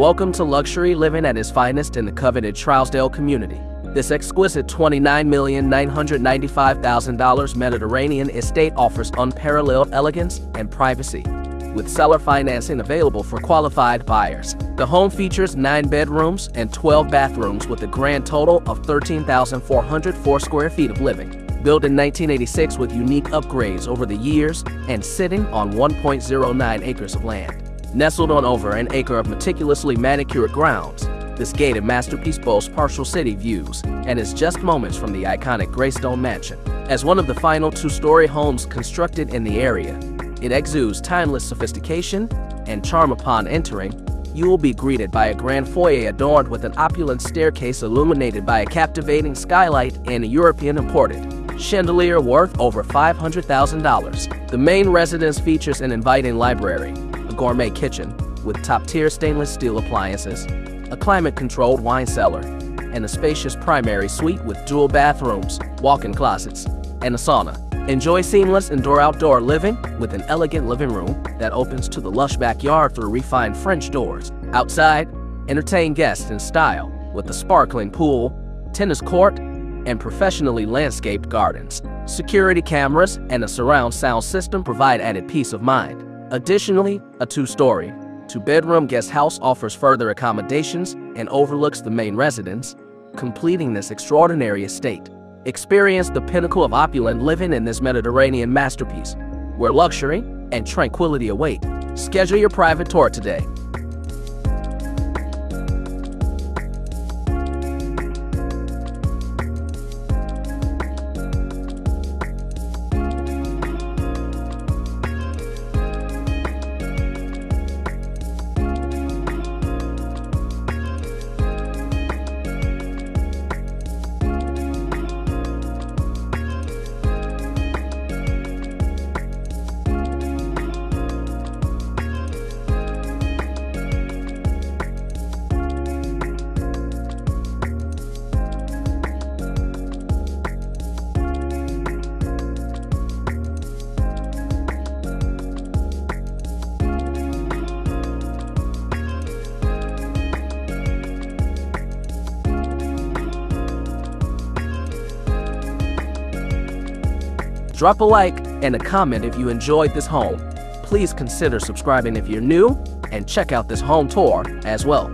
Welcome to luxury living at its finest in the coveted Trousdale community. This exquisite $29,995,000 Mediterranean estate offers unparalleled elegance and privacy. With seller financing available for qualified buyers, the home features 9 bedrooms and 12 bathrooms with a grand total of 13,404 square feet of living. Built in 1986 with unique upgrades over the years and sitting on 1.09 acres of land. Nestled on over an acre of meticulously manicured grounds, this gated masterpiece boasts partial city views and is just moments from the iconic Greystone Mansion. As one of the final two-story homes constructed in the area, it exudes timeless sophistication and charm upon entering. You will be greeted by a grand foyer adorned with an opulent staircase illuminated by a captivating skylight and a European imported chandelier worth over $500,000. The main residence features an inviting library, gourmet kitchen with top-tier stainless steel appliances, a climate-controlled wine cellar, and a spacious primary suite with dual bathrooms, walk-in closets, and a sauna. Enjoy seamless indoor-outdoor living with an elegant living room that opens to the lush backyard through refined French doors. Outside, entertain guests in style with a sparkling pool, tennis court, and professionally landscaped gardens. Security cameras and a surround sound system provide added peace of mind. Additionally, a two-story, two-bedroom guest house offers further accommodations and overlooks the main residence, completing this extraordinary estate. Experience the pinnacle of opulent living in this Mediterranean masterpiece, where luxury and tranquility await. Schedule your private tour today Drop a like and a comment if you enjoyed this home. Please consider subscribing if you're new and check out this home tour as well.